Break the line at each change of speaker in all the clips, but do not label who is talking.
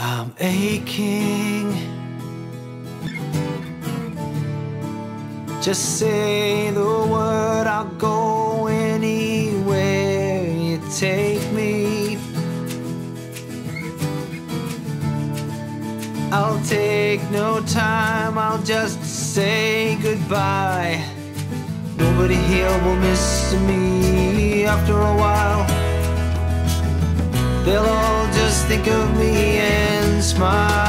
I'm aching. Just say the word, I'll go anywhere you take me. I'll take no time, I'll just say goodbye. Nobody here will miss me after a while. They'll all just think of me smile.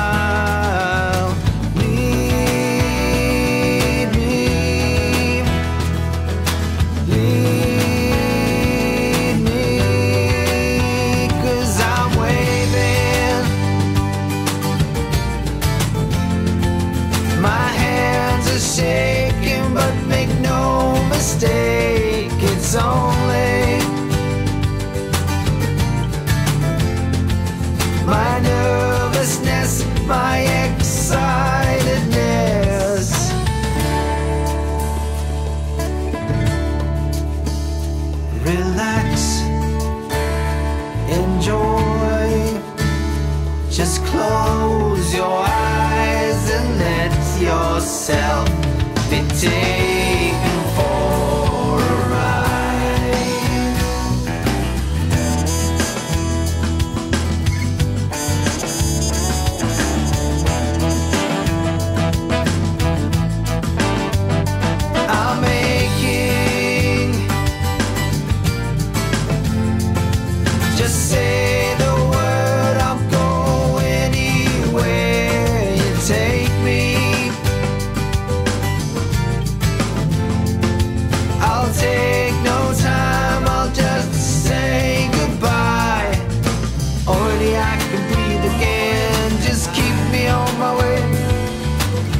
My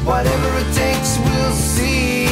Whatever it takes, we'll see.